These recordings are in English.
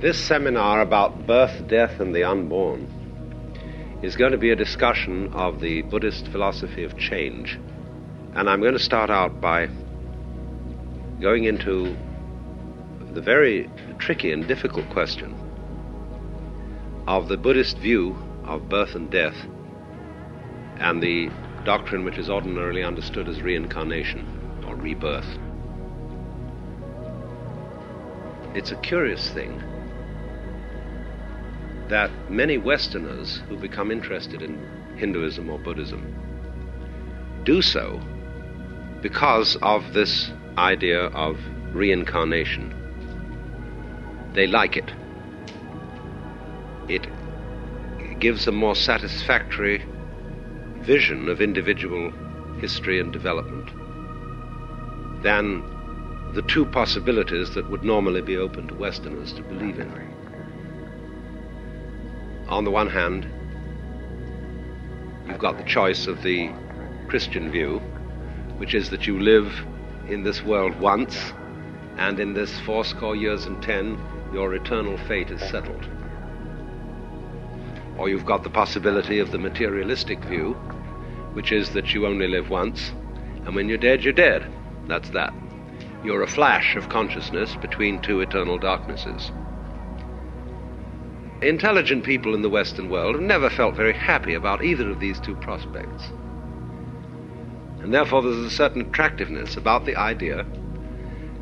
This seminar about birth, death, and the unborn is going to be a discussion of the Buddhist philosophy of change. And I'm going to start out by going into the very tricky and difficult question of the Buddhist view of birth and death and the doctrine which is ordinarily understood as reincarnation or rebirth. It's a curious thing that many Westerners who become interested in Hinduism or Buddhism do so because of this idea of reincarnation. They like it. It gives a more satisfactory vision of individual history and development than the two possibilities that would normally be open to Westerners to believe in. On the one hand, you've got the choice of the Christian view, which is that you live in this world once, and in this fourscore years and ten, your eternal fate is settled. Or you've got the possibility of the materialistic view, which is that you only live once, and when you're dead, you're dead. That's that. You're a flash of consciousness between two eternal darknesses. Intelligent people in the Western world have never felt very happy about either of these two prospects. And therefore, there's a certain attractiveness about the idea,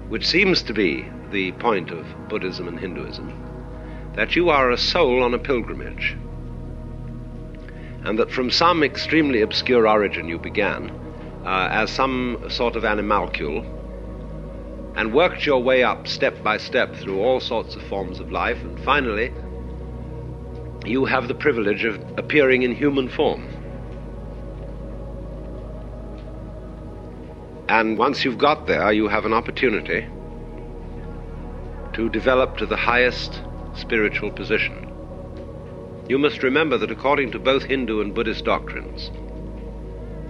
which seems to be the point of Buddhism and Hinduism, that you are a soul on a pilgrimage, and that from some extremely obscure origin you began uh, as some sort of animalcule and worked your way up step by step through all sorts of forms of life, and finally, you have the privilege of appearing in human form. And once you've got there, you have an opportunity to develop to the highest spiritual position. You must remember that according to both Hindu and Buddhist doctrines,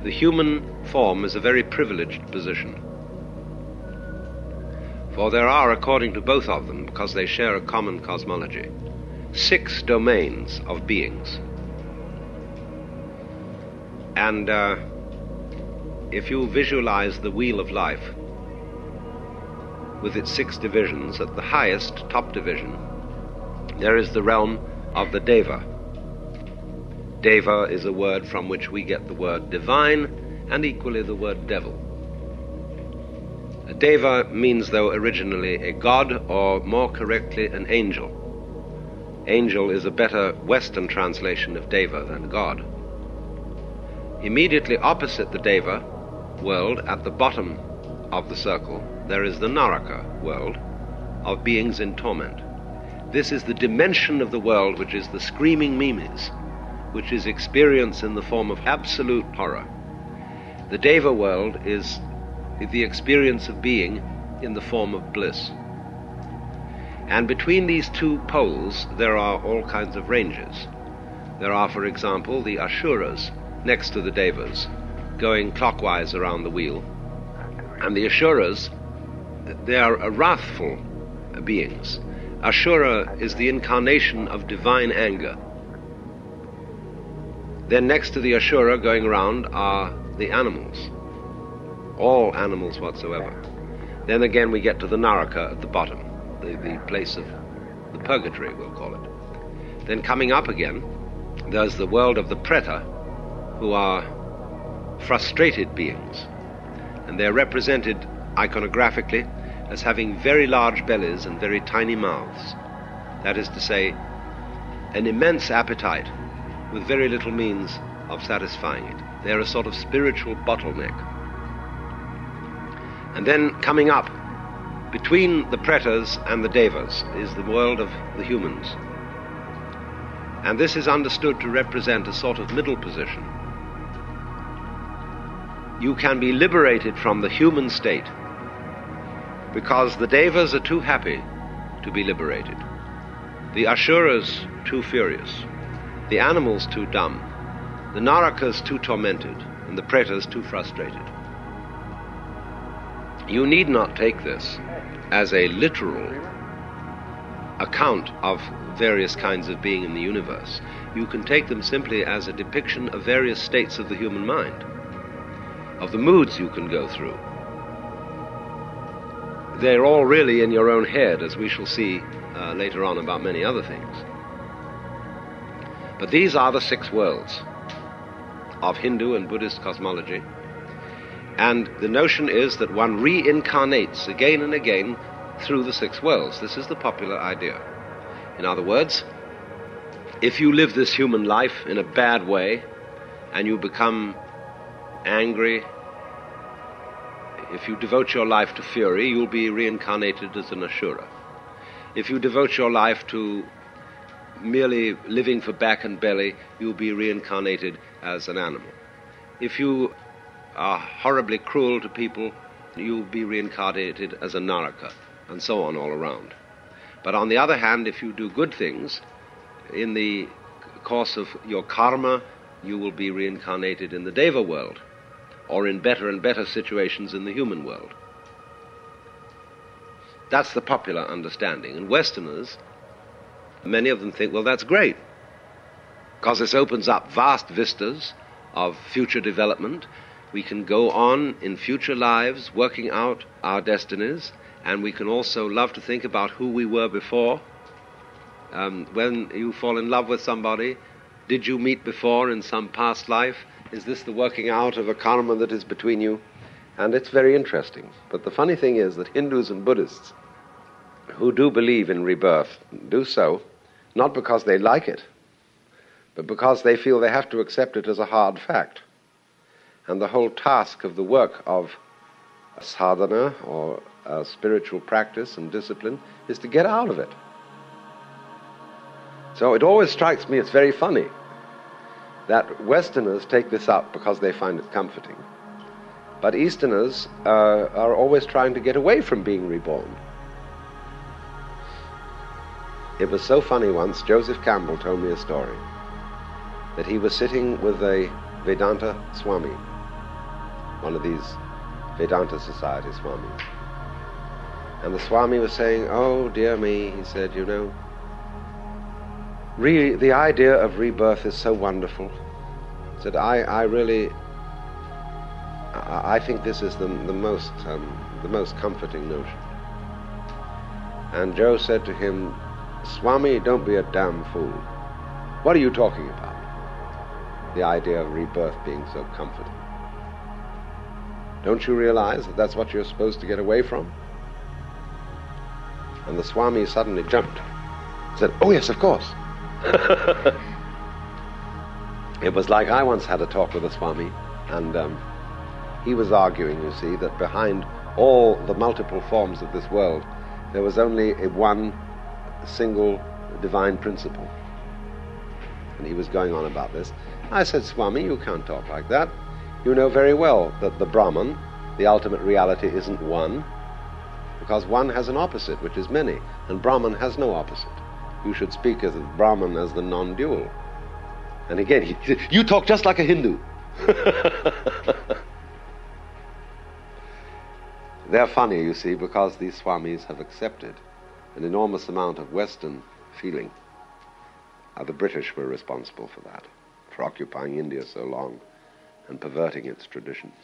the human form is a very privileged position. For there are, according to both of them, because they share a common cosmology, six domains of beings. And uh, if you visualize the wheel of life with its six divisions, at the highest, top division, there is the realm of the Deva. Deva is a word from which we get the word divine and equally the word devil. A deva means, though, originally a god, or more correctly, an angel. Angel is a better Western translation of deva than God. Immediately opposite the deva world, at the bottom of the circle, there is the Naraka world of beings in torment. This is the dimension of the world which is the screaming mimes, which is experience in the form of absolute horror. The Deva world is the experience of being in the form of bliss. And between these two poles, there are all kinds of ranges. There are, for example, the Asuras next to the Devas, going clockwise around the wheel. And the Asuras, they are wrathful beings. Asura is the incarnation of divine anger. Then next to the Asura going around are the animals all animals whatsoever. Then again, we get to the Naraka at the bottom, the, the place of the purgatory, we'll call it. Then coming up again, there's the world of the Preta, who are frustrated beings. And they're represented iconographically as having very large bellies and very tiny mouths. That is to say, an immense appetite with very little means of satisfying it. They're a sort of spiritual bottleneck. And then coming up between the pretas and the devas is the world of the humans. And this is understood to represent a sort of middle position. You can be liberated from the human state because the devas are too happy to be liberated, the asuras too furious, the animals too dumb, the narakas too tormented, and the pretas too frustrated. You need not take this as a literal account of various kinds of being in the universe. You can take them simply as a depiction of various states of the human mind, of the moods you can go through. They're all really in your own head, as we shall see uh, later on about many other things. But these are the six worlds of Hindu and Buddhist cosmology. And the notion is that one reincarnates again and again through the six worlds. This is the popular idea. In other words, if you live this human life in a bad way and you become angry, if you devote your life to fury, you'll be reincarnated as an Asura. If you devote your life to merely living for back and belly, you'll be reincarnated as an animal. If you are horribly cruel to people, you'll be reincarnated as a Naraka, and so on all around. But on the other hand, if you do good things, in the course of your karma, you will be reincarnated in the Deva world, or in better and better situations in the human world. That's the popular understanding. And Westerners, many of them think, well, that's great, because this opens up vast vistas of future development. We can go on in future lives working out our destinies, and we can also love to think about who we were before. Um, when you fall in love with somebody, did you meet before in some past life? Is this the working out of a karma that is between you? And it's very interesting. But the funny thing is that Hindus and Buddhists who do believe in rebirth do so not because they like it, but because they feel they have to accept it as a hard fact. And the whole task of the work of sadhana or spiritual practice and discipline is to get out of it. So it always strikes me, it's very funny that Westerners take this up because they find it comforting. But Easterners uh, are always trying to get away from being reborn. It was so funny once, Joseph Campbell told me a story that he was sitting with a Vedanta Swami, one of these Vedanta Society Swamis. And the Swami was saying, Oh, dear me, he said, you know, re- the idea of rebirth is so wonderful. He said, I, I really, I, think this is the, the, most, um, the most comforting notion. And Joe said to him, Swami, don't be a damn fool. What are you talking about? The idea of rebirth being so comforting. Don't you realize that that's what you're supposed to get away from? And the Swami suddenly jumped. Said, Oh, yes, of course. it was like I once had a talk with a Swami, and um, he was arguing, you see, that behind all the multiple forms of this world, there was only a one single divine principle. And he was going on about this. I said, Swami, you can't talk like that. You know very well that the Brahman, the ultimate reality, isn't one, because one has an opposite, which is many, and Brahman has no opposite. You should speak of Brahman as the non dual. And again, he You talk just like a Hindu. They're funny, you see, because these Swamis have accepted an enormous amount of Western feeling. The British were responsible for that, for occupying India so long and perverting its traditions.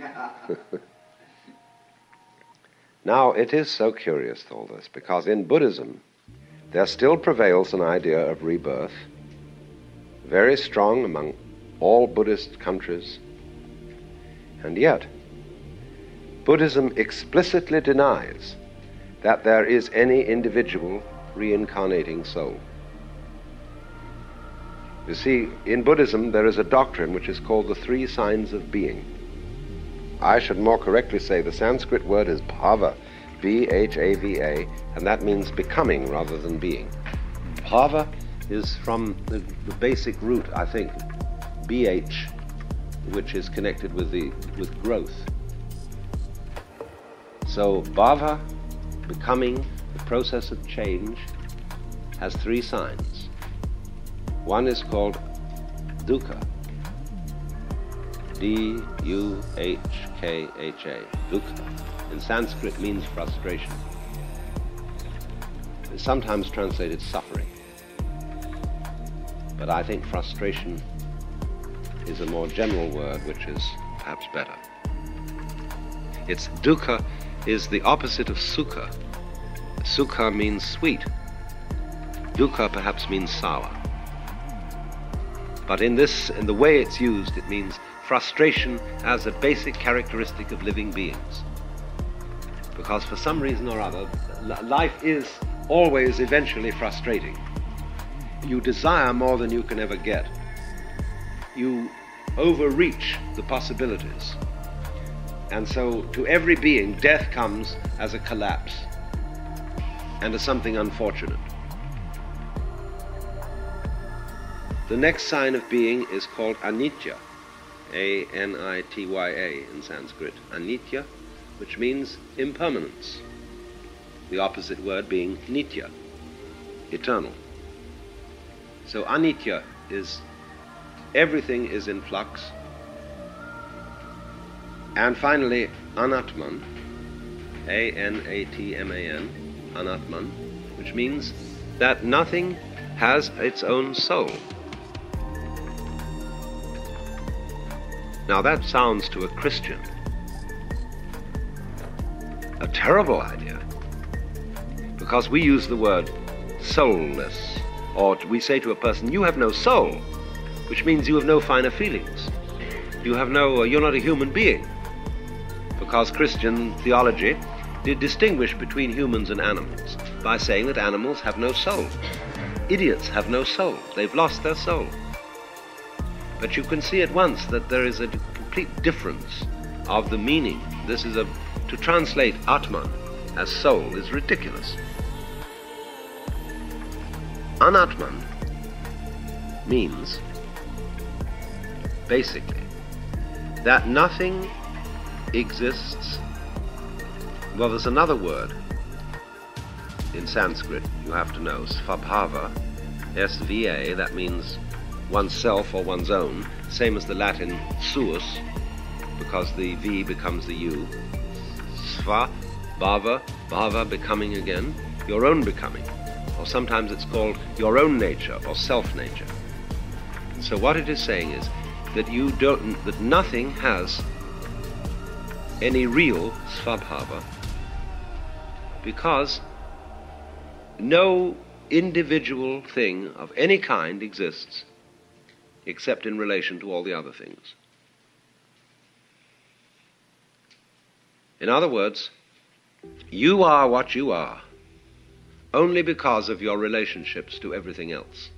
now, it is so curious, all this, because in Buddhism, there still prevails an idea of rebirth, very strong among all Buddhist countries, and yet, Buddhism explicitly denies that there is any individual reincarnating soul. You see, in Buddhism, there is a doctrine which is called the three signs of being. I should more correctly say the Sanskrit word is bhava, B H A V A, and that means becoming rather than being. Bhava is from the, the basic root, I think, BH, which is connected with, the, with growth. So, bhava becoming, the process of change, has three signs. One is called dukkha. D U H K H A. Dukkha. In Sanskrit means frustration. is sometimes translated suffering. But I think frustration is a more general word which is perhaps better. Its dukkha is the opposite of sukha. Sukha means sweet. Dukkha perhaps means sour. But in this, in the way it's used, it means frustration as a basic characteristic of living beings. Because for some reason or other, life is always eventually frustrating. You desire more than you can ever get. You overreach the possibilities. And so to every being, death comes as a collapse and as something unfortunate. The next sign of being is called anitya, A N I T Y A in Sanskrit. Anitya, which means impermanence. The opposite word being nitya, eternal. So anitya is everything is in flux. And finally, anatman, A N A T M A N, anatman, which means that nothing has its own soul. Now that sounds to a Christian a terrible idea because we use the word soulless, or we say to a person, You have no soul, which means you have no finer feelings. You have no, uh, you're not a human being. Because Christian theology did distinguish between humans and animals by saying that animals have no soul. Idiots have no soul. They've lost their soul. But you can see at once that there is a complete difference of the meaning. This is a to translate Atman as soul is ridiculous. Anatman means basically that nothing exists. Well, there's another word in Sanskrit you have to know, svabhava, S-V-A, that means oneself or one's own, same as the Latin suus, because the V becomes the U. Sva, bhava, bhava becoming again, your own becoming. Or sometimes it's called your own nature or self nature. So what it is saying is that you don't that nothing has any real svabhava because no individual thing of any kind exists except in relation to all the other things. In other words, you are what you are only because of your relationships to everything else.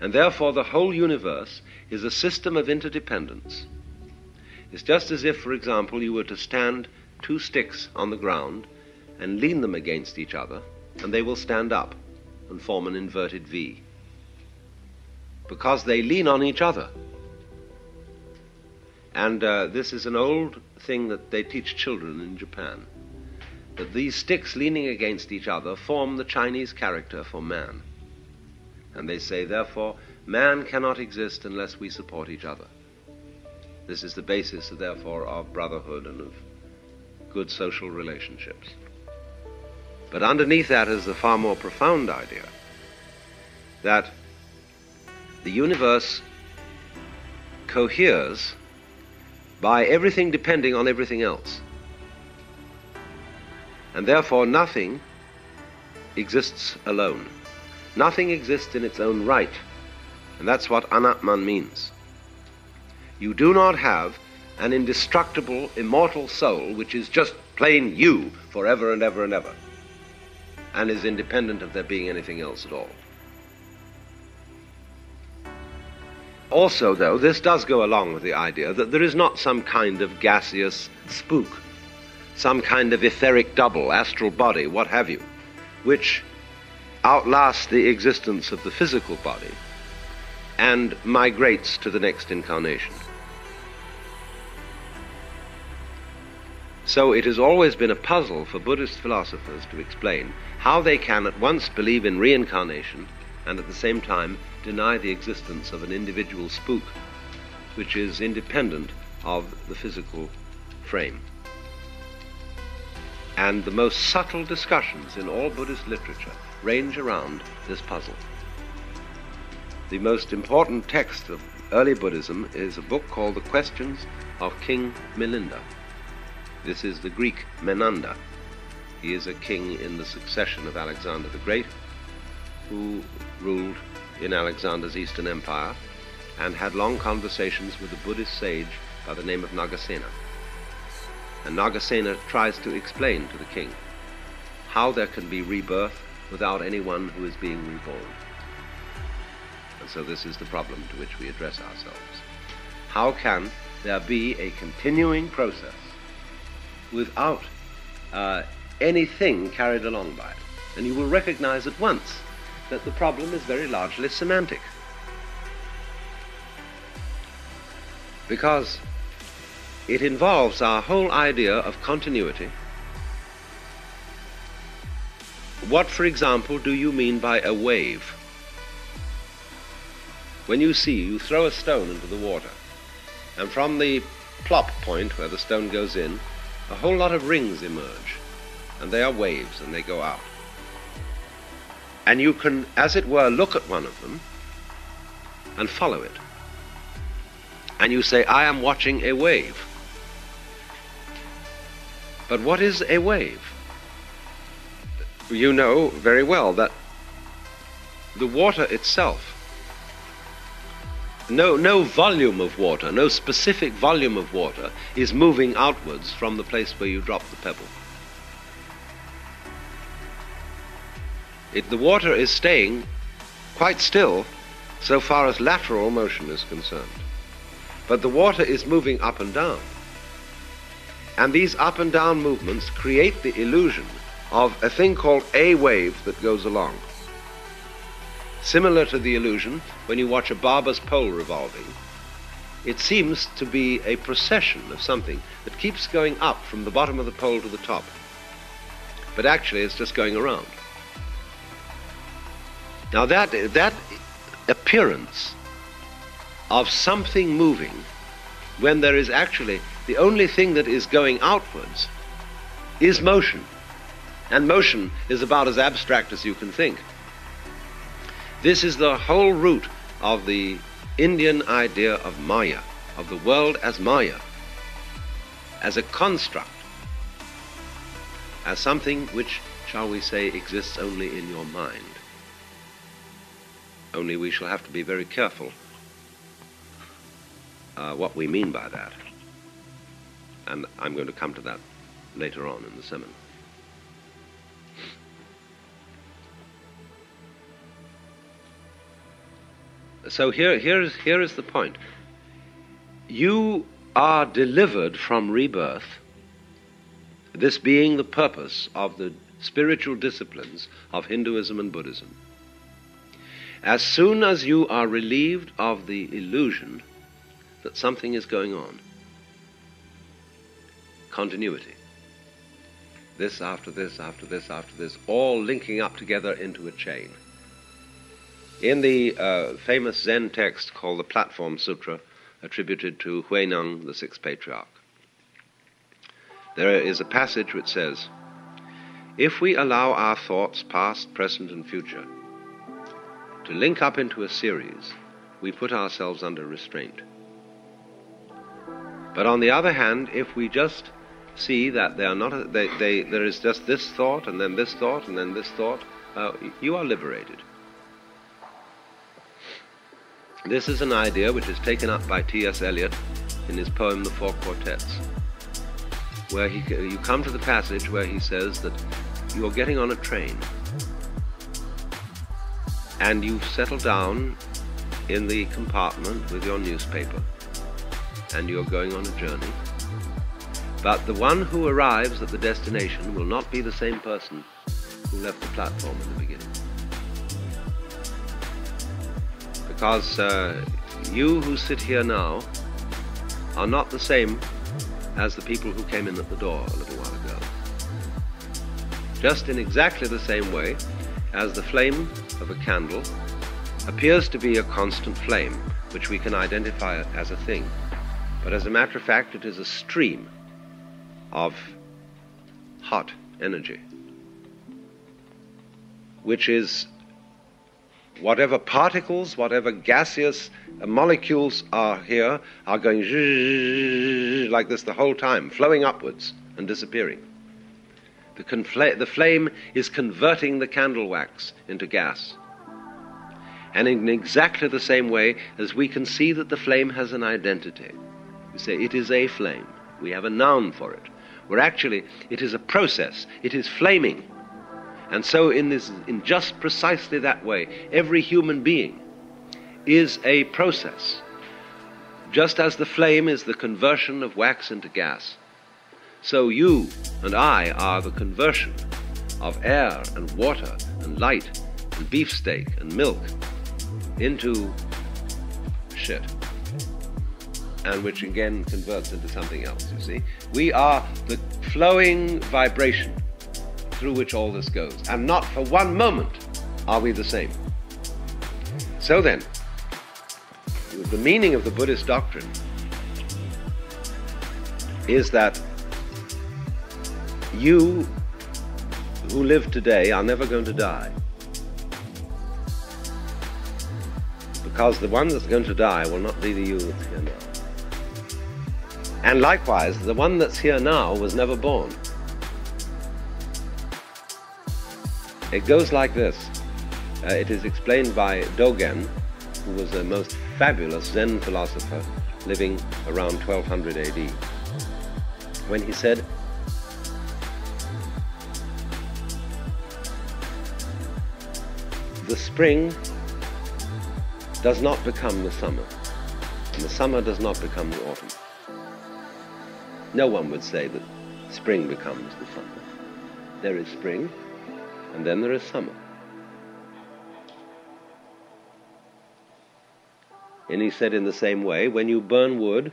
And therefore, the whole universe is a system of interdependence. It's just as if, for example, you were to stand two sticks on the ground and lean them against each other, and they will stand up and form an inverted V. Because they lean on each other. And uh, this is an old thing that they teach children in Japan that these sticks leaning against each other form the Chinese character for man. And they say, therefore, man cannot exist unless we support each other. This is the basis, therefore, of brotherhood and of good social relationships. But underneath that is the far more profound idea that the universe coheres by everything depending on everything else. And therefore, nothing exists alone. Nothing exists in its own right. And that's what anatman means. You do not have an indestructible, immortal soul which is just plain you forever and ever and ever, and is independent of there being anything else at all. Also, though, this does go along with the idea that there is not some kind of gaseous spook, some kind of etheric double, astral body, what have you, which outlasts the existence of the physical body and migrates to the next incarnation. So it has always been a puzzle for Buddhist philosophers to explain how they can at once believe in reincarnation and at the same time deny the existence of an individual spook which is independent of the physical frame. And the most subtle discussions in all Buddhist literature range around this puzzle. The most important text of early Buddhism is a book called The Questions of King Milinda. This is the Greek Menander. He is a king in the succession of Alexander the Great, who ruled in Alexander's Eastern Empire and had long conversations with a Buddhist sage by the name of Nagasena. And Nagasena tries to explain to the king how there can be rebirth without anyone who is being reborn. And so this is the problem to which we address ourselves. How can there be a continuing process without uh, anything carried along by it? And you will recognize at once that the problem is very largely semantic. Because it involves our whole idea of continuity. What, for example, do you mean by a wave? When you see, you throw a stone into the water, and from the plop point where the stone goes in, a whole lot of rings emerge, and they are waves and they go out. And you can, as it were, look at one of them and follow it. And you say, I am watching a wave. But what is a wave? You know very well that the water itself, no, no volume of water, no specific volume of water is moving outwards from the place where you drop the pebble. It, the water is staying quite still so far as lateral motion is concerned. But the water is moving up and down. And these up and down movements create the illusion of a thing called a wave that goes along. Similar to the illusion when you watch a barber's pole revolving, it seems to be a procession of something that keeps going up from the bottom of the pole to the top. But actually, it's just going around. Now that, that appearance of something moving when there is actually the only thing that is going outwards is motion. And motion is about as abstract as you can think. This is the whole root of the Indian idea of Maya, of the world as Maya, as a construct, as something which, shall we say, exists only in your mind. Only we shall have to be very careful uh, what we mean by that. And I'm going to come to that later on in the seminar. So here, here, is, here is the point. You are delivered from rebirth, this being the purpose of the spiritual disciplines of Hinduism and Buddhism. As soon as you are relieved of the illusion that something is going on, continuity, this after this, after this, after this, all linking up together into a chain. In the uh, famous Zen text called the Platform Sutra, attributed to Huineng, the sixth patriarch, there is a passage which says, If we allow our thoughts, past, present, and future, to link up into a series, we put ourselves under restraint. But on the other hand, if we just see that they are not, a, they, they, there is just this thought and then this thought and then this thought, uh, you are liberated. This is an idea which is taken up by T.S. Eliot in his poem The Four Quartets, where he, you come to the passage where he says that you are getting on a train and you settle down in the compartment with your newspaper and you're going on a journey. But the one who arrives at the destination will not be the same person who left the platform in the beginning. Because uh, you who sit here now are not the same as the people who came in at the door a little while ago. Just in exactly the same way as the flame of a candle appears to be a constant flame, which we can identify as a thing. But as a matter of fact, it is a stream of hot energy, which is whatever particles, whatever gaseous molecules are here, are going like this the whole time, flowing upwards and disappearing. The, the flame is converting the candle wax into gas. And in exactly the same way as we can see that the flame has an identity. We say it is a flame. We have a noun for it. Where actually it is a process. It is flaming. And so in this in just precisely that way, every human being is a process. Just as the flame is the conversion of wax into gas, so you and I are the conversion of air and water and light and beefsteak and milk into shit. And which again converts into something else, you see. We are the flowing vibration through which all this goes. And not for one moment are we the same. So then, the meaning of the Buddhist doctrine is that you who live today are never going to die. Because the one that's going to die will not be the you that's here now. And likewise, the one that's here now was never born. It goes like this. Uh, it is explained by Dogen, who was a most fabulous Zen philosopher living around 1200 AD, when he said, The spring does not become the summer, and the summer does not become the autumn. No one would say that spring becomes the summer. There is spring, and then there is summer. And he said in the same way, when you burn wood,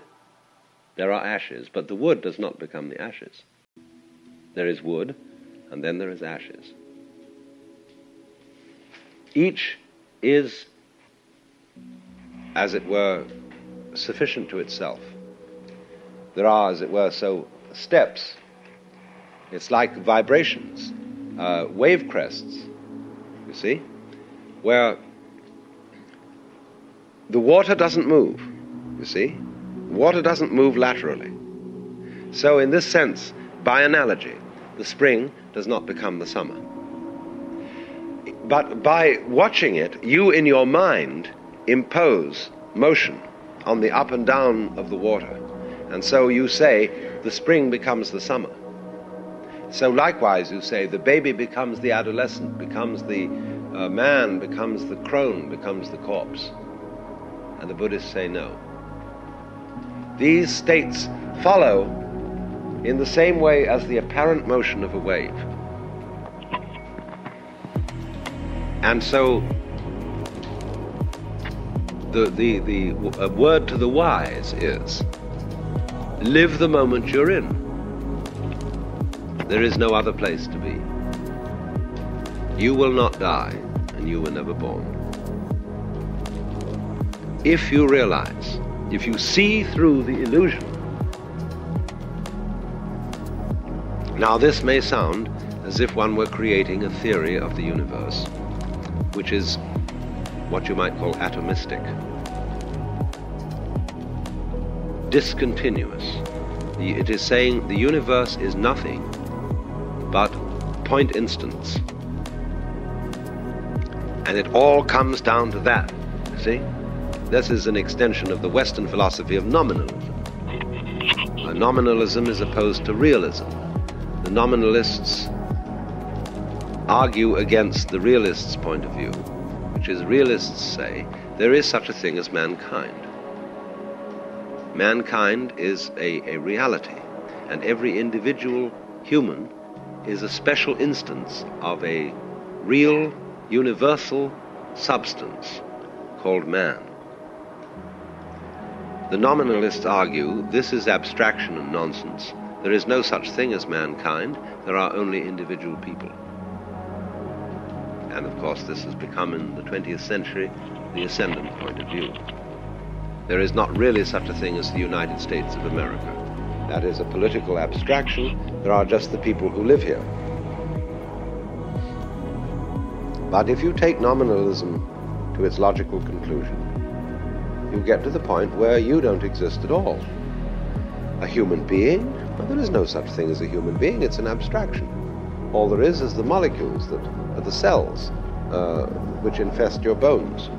there are ashes, but the wood does not become the ashes. There is wood, and then there is ashes. Each is, as it were, sufficient to itself. There are, as it were, so steps. It's like vibrations, uh, wave crests, you see, where the water doesn't move, you see. Water doesn't move laterally. So, in this sense, by analogy, the spring does not become the summer. But by watching it, you in your mind impose motion on the up and down of the water. And so you say, the spring becomes the summer. So likewise, you say, the baby becomes the adolescent, becomes the uh, man, becomes the crone, becomes the corpse. And the Buddhists say no. These states follow in the same way as the apparent motion of a wave. And so the, the, the word to the wise is live the moment you're in. There is no other place to be. You will not die, and you were never born. If you realize, if you see through the illusion, now this may sound as if one were creating a theory of the universe which is what you might call atomistic, discontinuous. It is saying the universe is nothing but point instants. And it all comes down to that. See? This is an extension of the Western philosophy of nominalism. A nominalism is opposed to realism. The nominalists argue against the realists' point of view, which is realists say there is such a thing as mankind. Mankind is a, a reality, and every individual human is a special instance of a real, universal substance called man. The nominalists argue this is abstraction and nonsense. There is no such thing as mankind, there are only individual people. And of course, this has become in the 20th century the ascendant point of view. There is not really such a thing as the United States of America. That is a political abstraction. There are just the people who live here. But if you take nominalism to its logical conclusion, you get to the point where you don't exist at all. A human being? Well, there is no such thing as a human being, it's an abstraction. All there is is the molecules that are the cells uh, which infest your bones.